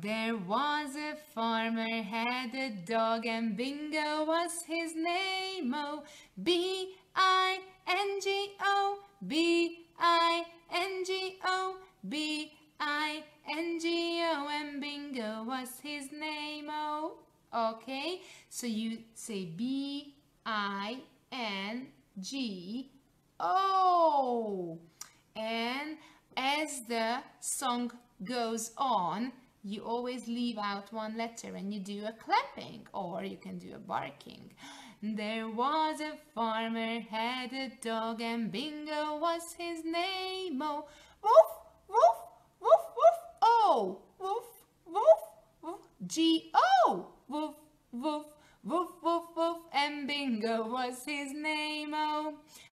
There was a farmer had a dog and Bingo was his name. Oh, B-I-N-G-O, B-I-N-G-O, B-I-N-G-O and Bingo was his name. Oh, okay. So you say B-I-N-G-O. And as the song goes on, you always leave out one letter and you do a clapping or you can do a barking. There was a farmer had a dog and Bingo was his name. Oh, woof, woof, woof, woof, oh, woof, woof, woof, G-O, woof, woof, woof, woof, woof, and Bingo was his name. Oh,